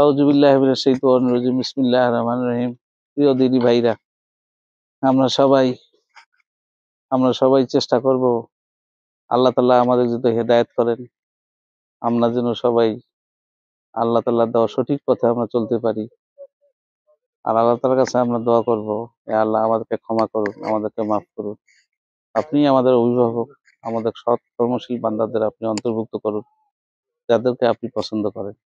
আউজুবিল্লাহ সেইতান রহমান রহিম। প্রিয় দিদি ভাইরা, আমরা সবাই আমরা সবাই চেষ্টা করব আল্লাহ তাল্লাহ আমাদের যদি হেদায়েত করেন, আমরা যেন সবাই আল্লাহ তাল্লাহ দেওয়া সঠিক পথে আমরা চলতে পারি। আর আল্লাহ তালার কাছে আমরা দোয়া করব এ আল্লাহ আমাদেরকে ক্ষমা করুন, আমাদেরকে মাফ করুন। আপনি আমাদের অভিভাবক, আমাদের সৎ কর্মশীল বান্দাদের আপনি অন্তর্ভুক্ত করুন, যাদেরকে আপনি পছন্দ করেন।